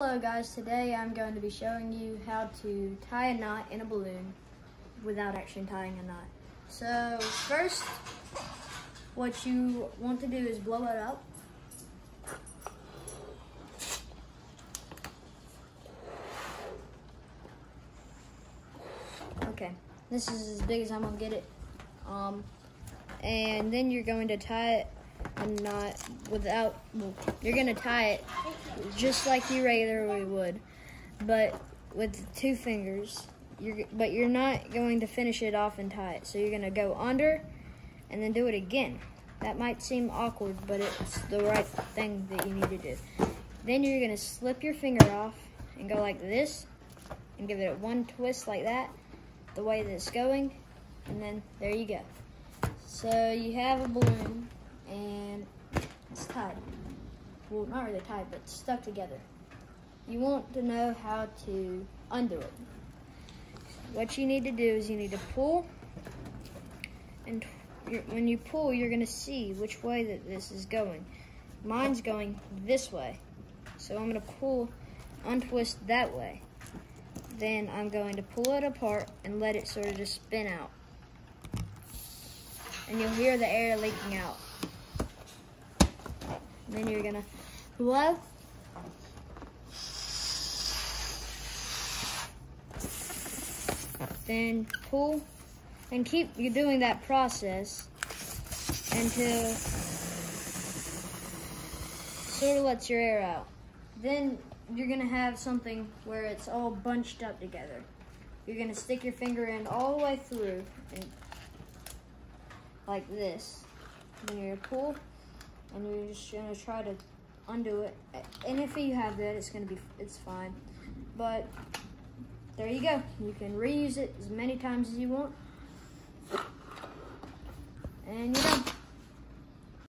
Hello guys, today I'm going to be showing you how to tie a knot in a balloon without actually tying a knot. So first, what you want to do is blow it up. Okay, this is as big as I'm gonna get it. Um, and then you're going to tie it a knot without, well, you're gonna tie it just like you regularly would, but with two fingers. You're, but you're not going to finish it off and tie it. So you're gonna go under and then do it again. That might seem awkward, but it's the right thing that you need to do. Then you're gonna slip your finger off and go like this and give it one twist like that, the way that it's going, and then there you go. So you have a balloon and it's tied. Well, not really tied, but stuck together. You want to know how to undo it. What you need to do is you need to pull, and when you pull, you're going to see which way that this is going. Mine's going this way, so I'm going to pull, untwist that way. Then I'm going to pull it apart and let it sort of just spin out. And you'll hear the air leaking out. Then you're gonna blow. Then pull and keep you doing that process until sort of lets your air out. Then you're gonna have something where it's all bunched up together. You're gonna stick your finger in all the way through and like this. Then you're gonna pull and you're just gonna try to undo it. And if you have that, it's gonna be, it's fine. But there you go. You can reuse it as many times as you want. And you're done.